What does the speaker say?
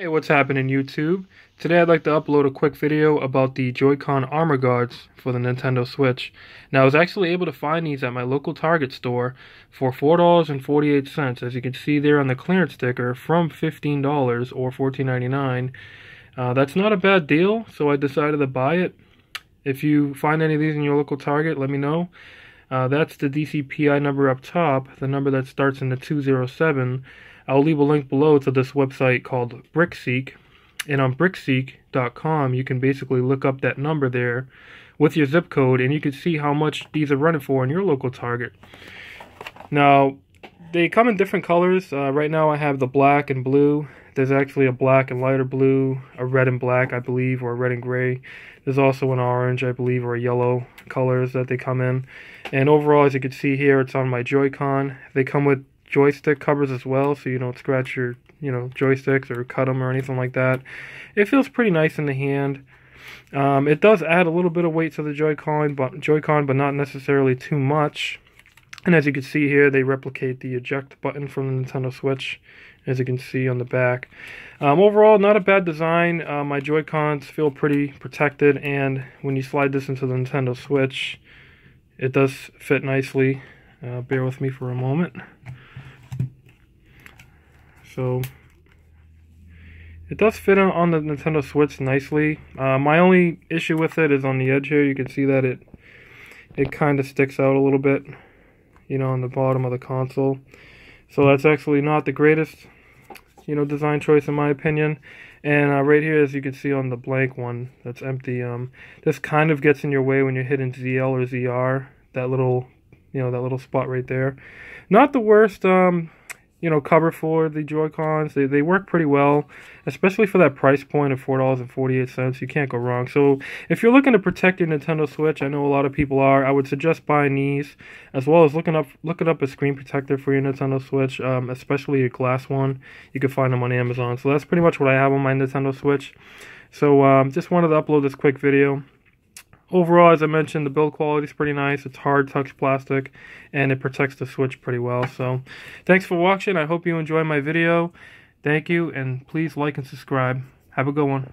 Hey, what's happening YouTube? Today I'd like to upload a quick video about the Joy-Con armor guards for the Nintendo Switch. Now I was actually able to find these at my local Target store for $4.48 as you can see there on the clearance sticker from $15 or $14.99. Uh, that's not a bad deal so I decided to buy it. If you find any of these in your local Target let me know. Uh, that's the DCPI number up top, the number that starts in the 207. I'll leave a link below to this website called BrickSeek. And on brickseek.com, you can basically look up that number there with your zip code and you can see how much these are running for in your local Target. Now, they come in different colors. Uh, right now I have the black and blue. There's actually a black and lighter blue, a red and black, I believe, or a red and gray. There's also an orange, I believe, or a yellow colors that they come in. And overall, as you can see here, it's on my Joy-Con. They come with joystick covers as well, so you don't scratch your you know joysticks or cut them or anything like that. It feels pretty nice in the hand. Um, it does add a little bit of weight to the Joy-Con, but Joy-Con, but not necessarily too much. And as you can see here, they replicate the eject button from the Nintendo Switch, as you can see on the back. Um, overall, not a bad design. Uh, my Joy-Cons feel pretty protected, and when you slide this into the Nintendo Switch, it does fit nicely. Uh, bear with me for a moment. So it does fit on the Nintendo Switch nicely. Uh, my only issue with it is on the edge here. You can see that it it kind of sticks out a little bit, you know, on the bottom of the console. So that's actually not the greatest, you know, design choice in my opinion. And uh, right here, as you can see on the blank one that's empty, um, this kind of gets in your way when you're hitting ZL or ZR. That little, you know, that little spot right there. Not the worst. Um, you know, cover for the Joy-Cons. They, they work pretty well, especially for that price point of $4.48. You can't go wrong. So if you're looking to protect your Nintendo Switch, I know a lot of people are, I would suggest buying these, as well as looking up looking up a screen protector for your Nintendo Switch, um, especially a glass one. You can find them on Amazon. So that's pretty much what I have on my Nintendo Switch. So um, just wanted to upload this quick video overall, as I mentioned, the build quality is pretty nice. It's hard touch plastic, and it protects the Switch pretty well. So, thanks for watching. I hope you enjoy my video. Thank you, and please like and subscribe. Have a good one.